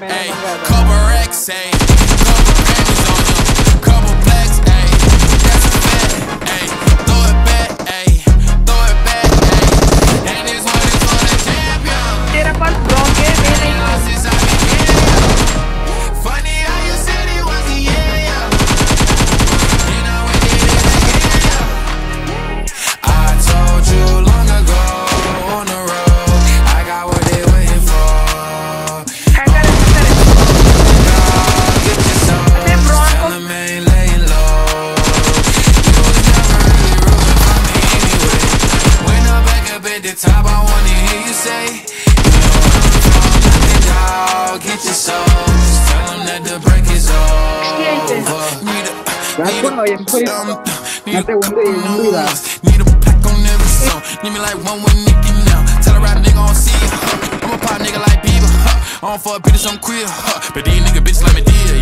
Hey, cover X, hey. The top, I wanna hear you say, you know I'm from nothing, dog. Get your soul. Just tell 'em that the break is over. Need a, need a, um, need a couple moves. Need a pack on every song. Need me like one with Nicki now. Tell a rap nigga on see huh. I'm a pop nigga like Bieber. huh. I don't fuck bitches, I'm queer. huh. But these nigga like me dear.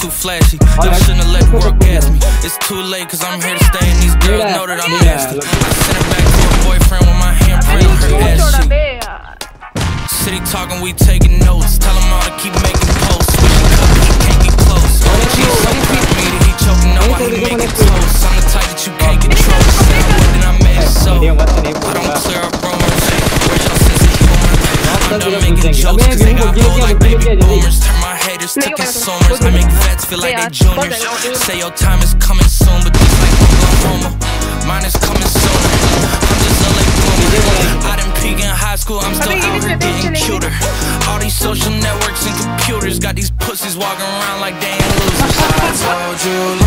too flashy. I shouldn't have let work gas me. It's too late, cause I'm here to stay, and these girls know that I'm nasty. I sent her back to her boyfriend with my handprint on her ass cheek. City talking, we taking notes. Tell him all to keep making posts. Wish he could, but he can't get close. She's so proud of me that he choking up while he making toast. I'm the type that you can't control. Said I would, then I made it so. Hindi yung basta ni I don't clear up rumors. Where's y'all sense of humor? I'm done making jokes cause they got gold like baby boomers. Turn my haters to consumers. I make vets feel like they juniors. Say your time is coming soon, but just like Oklahoma, mine is coming soon. I'm just a late bloomer. I didn't peak in high school, I'm still out here getting cuter. All these social networks and computers got these pussies walking around like they ain't losers. I told you